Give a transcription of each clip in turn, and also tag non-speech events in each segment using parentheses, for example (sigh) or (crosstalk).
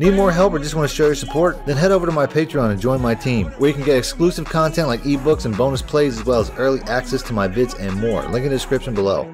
Need more help or just want to show your support? Then head over to my Patreon and join my team, where you can get exclusive content like ebooks and bonus plays, as well as early access to my vids and more. Link in the description below.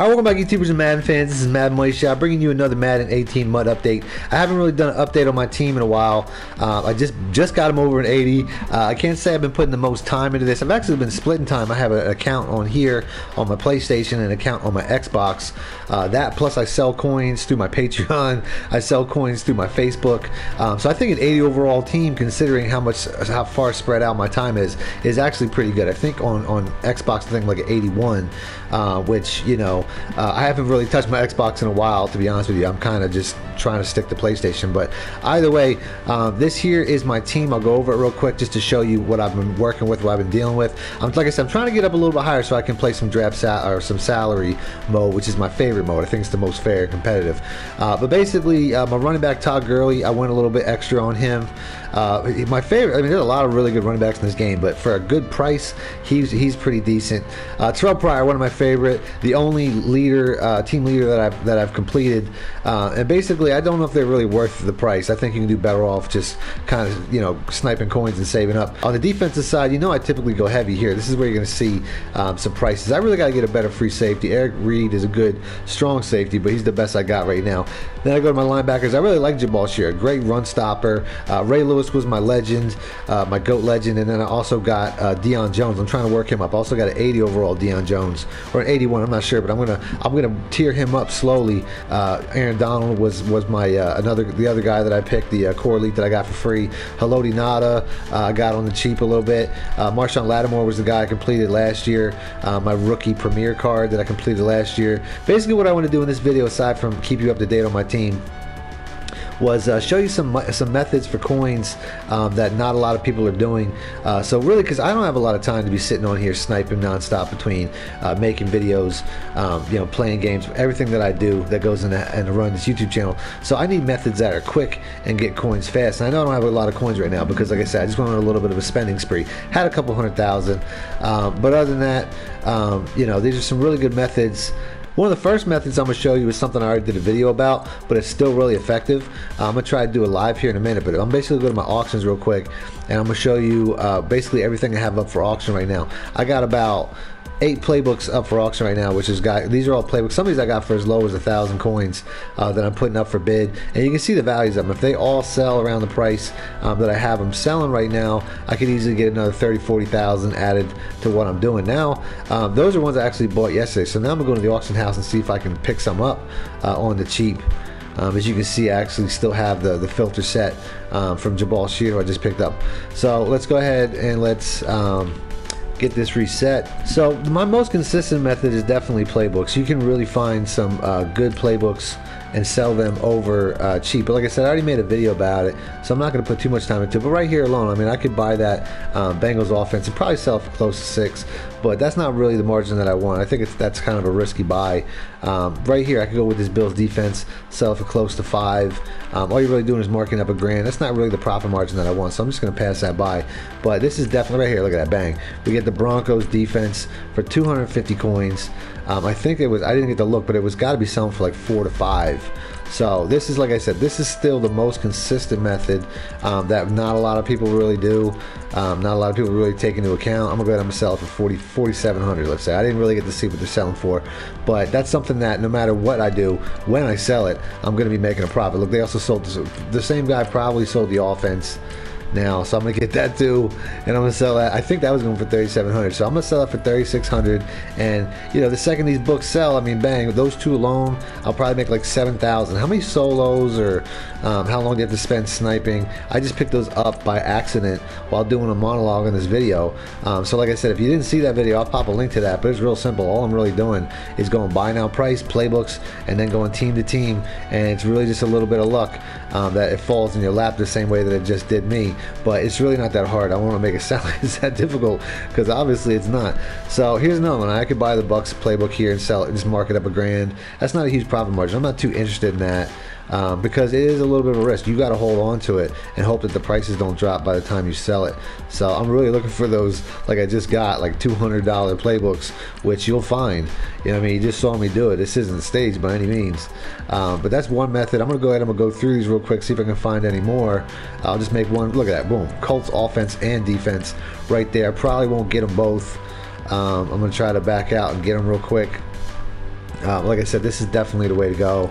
Alright, welcome back YouTubers and Madden fans. This is Madden Money Shot bringing you another Madden 18 MUT update. I haven't really done an update on my team in a while. Uh, I just just got them over in 80. Uh, I can't say I've been putting the most time into this. I've actually been splitting time. I have an account on here on my PlayStation and an account on my Xbox. Uh, that plus I sell coins through my Patreon. (laughs) I sell coins through my Facebook. Um, so I think an 80 overall team, considering how much how far spread out my time is, is actually pretty good. I think on on Xbox I think like an 81, uh, which you know uh, I haven't really touched my Xbox in a while, to be honest with you. I'm kind of just trying to stick to PlayStation. But either way, uh, this here is my team. I'll go over it real quick just to show you what I've been working with, what I've been dealing with. Um, like I said, I'm trying to get up a little bit higher so I can play some draft or some salary mode, which is my favorite mode. I think it's the most fair and competitive. Uh, but basically, uh, my running back Todd Gurley, I went a little bit extra on him. Uh, my favorite. I mean, there's a lot of really good running backs in this game, but for a good price, he's he's pretty decent. Uh, Terrell Pryor, one of my favorite, the only leader, uh, team leader that I've that I've completed, uh, and basically, I don't know if they're really worth the price. I think you can do better off just kind of you know sniping coins and saving up. On the defensive side, you know, I typically go heavy here. This is where you're going to see um, some prices. I really got to get a better free safety. Eric Reid is a good, strong safety, but he's the best I got right now. Then I go to my linebackers. I really like Jabaal Sheard, great run stopper. Uh, Ray Lewis was my legend, uh, my GOAT legend, and then I also got uh, Deion Jones. I'm trying to work him up. I also got an 80 overall Deion Jones, or an 81. I'm not sure, but I'm gonna I'm gonna tear him up slowly. Uh, Aaron Donald was was my uh, another the other guy that I picked, the uh, core elite that I got for free. Haloti Ngata, uh, I got on the cheap a little bit. Uh, Marshon Lattimore was the guy I completed last year. My rookie premier card that I completed last year. Basically, what I want to do in this video, aside from keep you up to date on my team was uh, show you some some methods for coins um, that not a lot of people are doing. Uh, so really, because I don't have a lot of time to be sitting on here sniping nonstop between uh, making videos, um, you know, playing games, everything that I do that goes in and run this YouTube channel. So I need methods that are quick and get coins fast. And I know I don't have a lot of coins right now because, like I said, I just went on a little bit of a spending spree. Had a couple hundred thousand, um, but other than that, um, you know, these are some really good methods one of the first methods I'm going to show you is something I already did a video about, but it's still really effective. Uh, I'm going to try to do a live here in a minute, but I'm basically going to my auctions real quick, and I'm going to show you uh, basically everything I have up for auction right now. I got about eight playbooks up for auction right now, which is got these are all playbooks. Some of these I got for as low as a thousand coins uh, that I'm putting up for bid, and you can see the values of them. If they all sell around the price um, that I have them selling right now, I could easily get another 30, 40,000 added to what I'm doing now. Um, those are ones I actually bought yesterday, so now I'm going to the auction house and see if I can pick some up uh, on the cheap. Um, as you can see, I actually still have the, the filter set um, from Jabaal Sheard who I just picked up. So let's go ahead and let's um, get this reset. So my most consistent method is definitely playbooks. You can really find some uh, good playbooks and sell them over uh, cheap. But like I said, I already made a video about it, so I'm not going to put too much time into it. But right here alone, I mean, I could buy that um, Bengals offense and probably sell for close to six, but that's not really the margin that I want. I think it's that's kind of a risky buy. Um, right here, I could go with this Bills defense, sell for close to five. Um, all you're really doing is marking up a grand. That's not really the profit margin that I want, so I'm just going to pass that by. But this is definitely right here. Look at that, bang. We get the Broncos defense for 250 coins. Um, I think it was, I didn't get the look, but it was got to be selling for like four to five. So this is, like I said, this is still the most consistent method um, that not a lot of people really do. Um, not a lot of people really take into account. I'm gonna go ahead and sell it for 40, 4,700. Let's say I didn't really get to see what they're selling for, but that's something that no matter what I do, when I sell it, I'm gonna be making a profit. Look, they also sold the same guy probably sold the offense now. So I'm gonna get that too, and I'm gonna sell that. I think that was going for 3,700. So I'm gonna sell that for 3,600. And you know, the second these books sell, I mean, bang, those two alone, I'll probably make like 7,000. How many solos or um, how long do you have to spend sniping? I just picked those up by accident while doing a monologue in this video. Um, so like I said, if you didn't see that video, I'll pop a link to that. But it's real simple. All I'm really doing is going buy now price playbooks and then going team to team, and it's really just a little bit of luck um, that it falls in your lap the same way that it just did me but it's really not that hard. I want to make it (laughs) sound like it's that difficult because obviously it's not. So here's another one. I could buy the Bucs playbook here and sell it and just mark it up a grand. That's not a huge profit margin. I'm not too interested in that. Um, because it is a little bit of a risk. You got to hold on to it and hope that the prices don't drop by the time you sell it. So I'm really looking for those, like I just got, like $200 playbooks, which you'll find. You know, I mean, you just saw me do it. This isn't staged by any means, um, but that's one method. I'm gonna go ahead. I'm gonna go through these real quick, see if I can find any more. I'll just make one. Look at that, boom, Colts offense and defense right there. Probably won't get them both. Um, I'm gonna try to back out and get them real quick. Uh, like I said, this is definitely the way to go.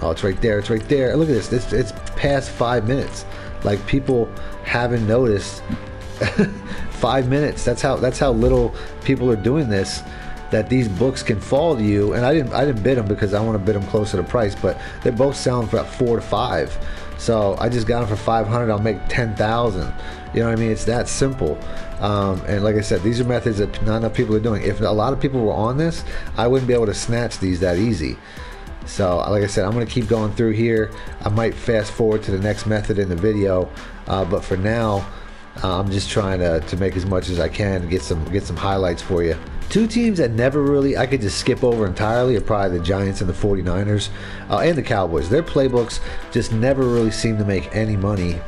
Oh, it's right there. It's right there. Look at this. It's, it's past five minutes. Like people haven't noticed. (laughs) five minutes. That's how. That's how little people are doing this. That these books can fall to you. And I didn't. I didn't bid them because I want to bid them closer to price. But they're both selling for about four to five. So I just got them for 500. I'll make 10,000. You know what I mean? It's that simple. Um, and like I said, these are methods that not enough people are doing. If a lot of people were on this, I wouldn't be able to snatch these that easy. So, like I said, I'm going to keep going through here. I might fast forward to the next method in the video, uh, but for now, uh, I'm just trying to, to make as much as I can get some get some highlights for you. Two teams that never really I could just skip over entirely are probably the Giants and the 49ers uh, and the Cowboys. Their playbooks just never really seem to make any money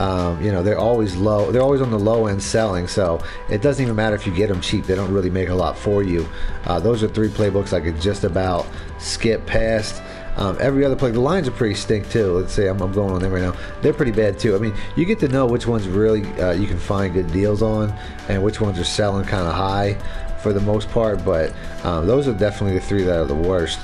um, you know, they're always low. They're always on the low end selling, so it doesn't even matter if you get them cheap. They don't really make a lot for you. Uh, those are three playbooks I could just about skip past. Um, every other play, the lines are pretty stink too. Let's say I'm, I'm, going on them right now. They're pretty bad too. I mean, you get to know which ones really uh, you can find good deals on, and which ones are selling kind of high for the most part. But um, those are definitely the three that are the worst.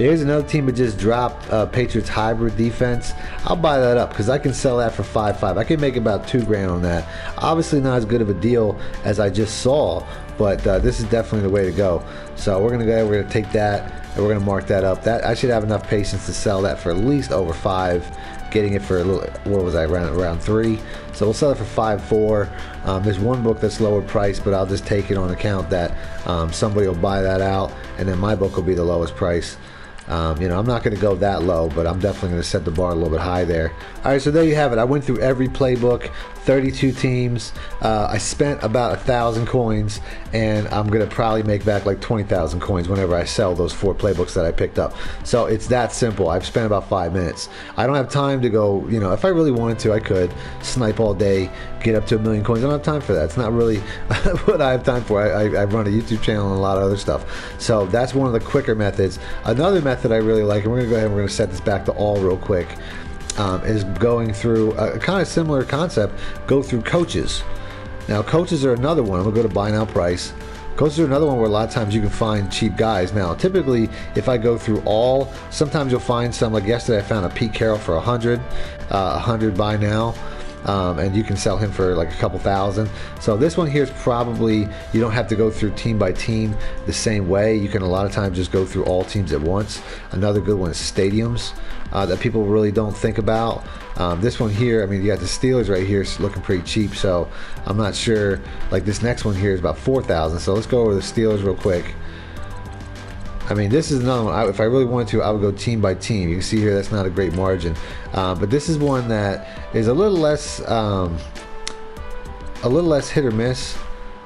Here's another team that just dropped uh, Patriots hybrid defense. I'll buy that up because I can sell that for five five. I can make about two grand on that. Obviously, not as good of a deal as I just saw, but uh, this is definitely the way to go. So we're gonna go. We're gonna take that and we're gonna mark that up. That I should have enough patience to sell that for at least over five. Getting it for a little. What was I around around three? So we'll sell it for five four. Um, there's one book that's lower price, but I'll just take it on account that um, somebody will buy that out, and then my book will be the lowest price. Um, you know, I'm not going to go that low, but I'm definitely going to set the bar a little bit high there. All right, so there you have it. I went through every playbook, 32 teams. Uh, I spent about a thousand coins, and I'm going to probably make back like 20,000 coins whenever I sell those four playbooks that I picked up. So it's that simple. I've spent about five minutes. I don't have time to go, you know, if I really wanted to, I could snipe all day, get up to a million coins. I don't have time for that. It's not really (laughs) what I have time for. I, I, I run a YouTube channel and a lot of other stuff. So that's one of the quicker methods. Another method method I really like, and we're to go ahead and we're to set this back to all real quick, um, is going through a, a kind of similar concept, go through coaches. Now, coaches are another one. I'm to go to buy now price. Coaches are another one where a lot of times you can find cheap guys. Now, typically, if I go through all, sometimes you'll find some. Like yesterday, I found a Pete Carroll for a hundred, uh, a hundred buy now um, and you can sell him for like a couple thousand. So this one here is probably you don't have to go through team by team the same way. You can a lot of times just go through all teams at once. Another good one is stadiums uh, that people really don't think about. Um, this one here, I mean, you got the Steelers right here it's looking pretty cheap, so I'm not sure. Like this next one here is about 4,000. So let's go over the Steelers real quick. I mean, this is another one. I, if I really wanted to, I would go team by team. You can see here that's not a great margin, uh, but this is one that is a little less, um, a little less hit or miss.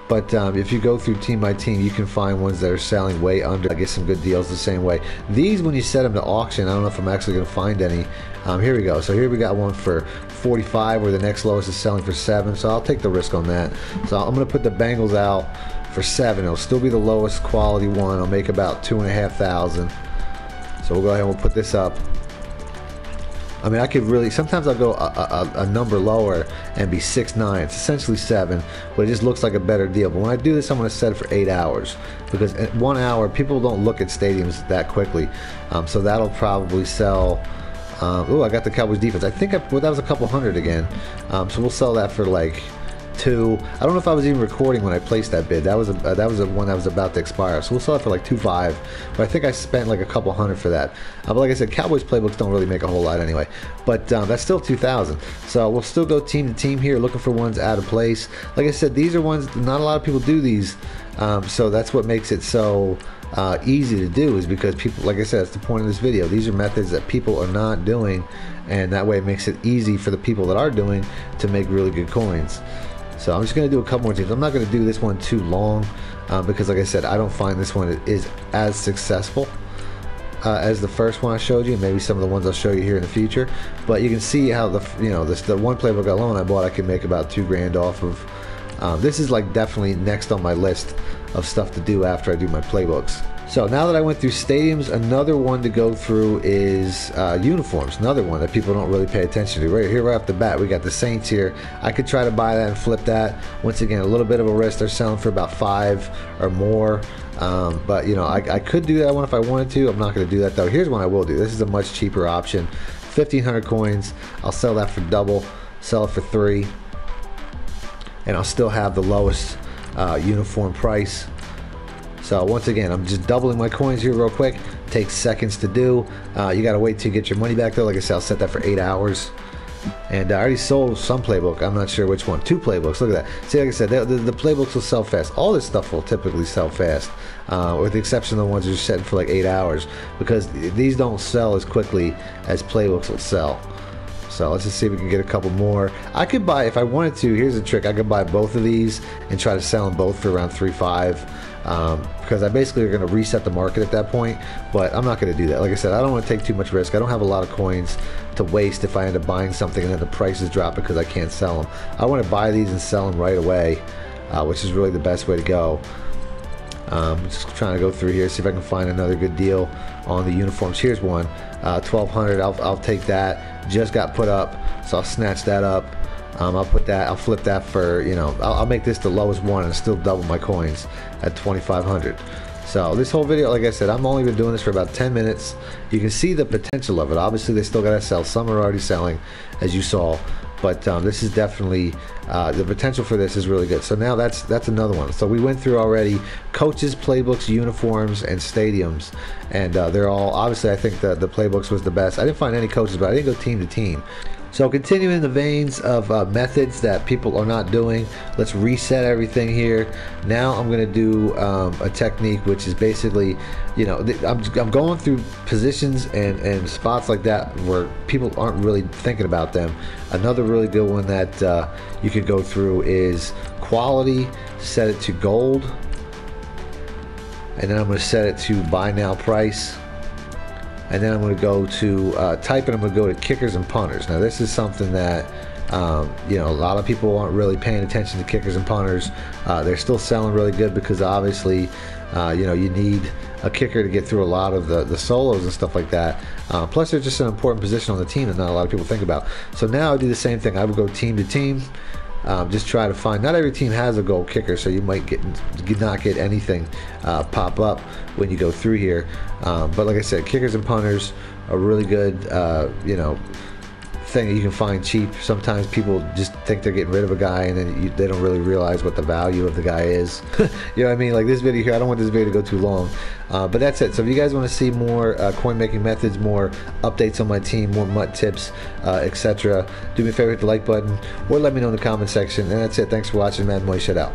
But um, if you go through team by team, you can find ones that are selling way under. I get some good deals the same way. These, when you set them to auction, I don't know if I'm actually going to find any. Um, here we go. So here we got one for 45, where the next lowest is selling for seven. So I'll take the risk on that. So I'm going to put the Bengals out for seven. It'll still be the lowest quality one. I'll make about two and a half thousand. So we'll go ahead and we'll put this up. I mean, I could really, sometimes I'll go a, a, a, number lower and be six nine. It's essentially seven, but it just looks like a better deal. But when I do this, I'm going to set it for eight hours because at one hour, people don't look at stadiums that quickly. Um, so that'll probably sell. Um, oh, I got the Cowboys defense. I think I, well, that was a couple hundred again. Um, so we'll sell that for like two. I don't know if I was even recording when I placed that bid. That was a uh, that was a one that was about to expire. So we'll sell it for like two five. But I think I spent like a couple hundred for that. Uh, but like I said, Cowboys playbooks don't really make a whole lot anyway. But um, that's still two thousand. So we'll still go team to team here, looking for ones out of place. Like I said, these are ones not a lot of people do these. Um, so that's what makes it so. Uh, easy to do is because people, like I said, that's the point of this video. These are methods that people are not doing, and that way it makes it easy for the people that are doing to make really good coins. So I'm just going to do a couple more teams. I'm not going to do this one too long uh, because, like I said, I don't find this one is as successful. uh, as the first one I showed you, maybe some of the ones I'll show you here in the future. But you can see how the you know this the one playbook alone I bought I can make about two grand off of. Um, this is like definitely next on my list of stuff to do after I do my playbooks. So now that I went through stadiums, another one to go through is uh, uniforms. Another one that people don't really pay attention to. Right here, right off the bat, we got the Saints here. I could try to buy that and flip that. Once again, a little bit of a risk. They're selling for about five or more. Um, but you know, I, I, could do that one if I wanted to. I'm not going to do that though. Here's one I will do. This is a much cheaper option. 1,500 coins. I'll sell that for double. Sell it for three, and I'll still have the lowest uh, uniform price so once again, I'm just doubling my coins here real quick. Takes seconds to do. Uh, you gotta wait to get your money back though. Like I said, I'll set that for eight hours. And I already sold some playbook. I'm not sure which one. Two playbooks. Look at that. See, like I said, the, the, the playbooks will sell fast. All this stuff will typically sell fast, uh, with the exception of the ones are setting for like eight hours, because these don't sell as quickly as playbooks will sell. So let's just see if we can get a couple more. I could buy, if I wanted to, here's a trick. I could buy both of these and try to sell them both for around 3.5 um, because I basically are going to reset the market at that point. But I'm not going to do that. Like I said, I don't want to take too much risk. I don't have a lot of coins to waste if I end up buying something and then the prices drop because I can't sell them. I want to buy these and sell them right away, uh, which is really the best way to go. Um, just trying to go through here, see if I can find another good deal on the uniforms. Here's one, uh, 1200 I'll, I'll take that. Just got put up, so I'll snatch that up. Um, I'll put that, I'll flip that for, you know, I'll, I'll, make this the lowest one and still double my coins at 2500 so this whole video, like I said, I'm only been doing this for about 10 minutes. You can see the potential of it. Obviously, they still got to sell. Some are already selling, as you saw but um, this is definitely uh, the potential for this is really good. So now that's that's another one. So we went through already coaches, playbooks, uniforms, and stadiums, and uh, they're all obviously. I think the the playbooks was the best. I didn't find any coaches, but I didn't go team to team. So continuing the veins of uh, methods that people are not doing, let's reset everything here. Now I'm going to do um, a technique which is basically, you know, I'm, I'm going through positions and, and spots like that where people aren't really thinking about them. Another really good one that uh, you could go through is quality, set it to gold, and then I'm going to set it to buy now price and then I'm going to go to uh, type and I'm going to go to kickers and punters. Now this is something that um, you know a lot of people aren't really paying attention to kickers and punters. Uh, they're still selling really good because obviously uh, you know you need a kicker to get through a lot of the, the solos and stuff like that. Uh, plus they're just an important position on the team that not a lot of people think about. So now I do the same thing. I would go team to team. Um, just try to find. Not every team has a goal kicker, so you might get not get anything uh, pop up when you go through here. Um, but like I said, kickers and punters are really good. Uh, you know thing that you can find cheap. Sometimes people just think they're getting rid of a guy and then you, they don't really realize what the value of the guy is. (laughs) you know what I mean? Like this video here, I don't want this video to go too long. Uh, but that's it. So if you guys want to see more uh, coin making methods, more updates on my team, more MUT tips, uh, etc., do me a favor, hit the like button or let me know in the comment section. And that's it. Thanks for watching, man. Money Shot out.